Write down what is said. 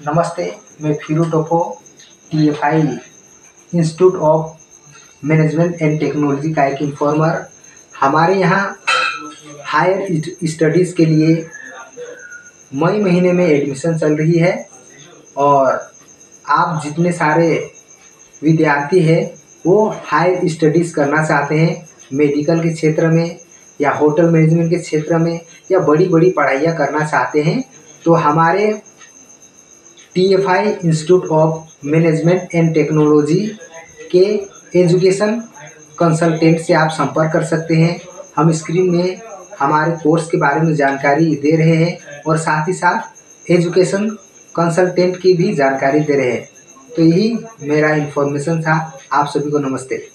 नमस्ते, मैं Phiru Topo T F I institute of management and technology का एक इन्फॉर्मर। हमारे यहाँ हायर स्टडीज़ के लिए मई महीने में एडमिशन चल रही है और आप जितने सारे विद्यार्थी हैं, वो हायर स्टडीज़ करना चाहते हैं, मेडिकल के क्षेत्र में या होटल मैनेजमेंट के क्षेत्र में या बड़ी बड़ी पढ़ाइयाँ करना चाहते हैं तो हमारे T F I institute of management and technology के एजुकेशन कंसल्टेंट से आप संपर्क कर सकते हैं। हम स्क्रीन में हमारे कोर्स के बारे में जानकारी दे रहे हैं और साथ ही साथ एजुकेशन कंसल्टेंट की भी जानकारी दे रहे हैं। तो यही मेरा इन्फॉर्मेशन था। आप सभी को नमस्ते।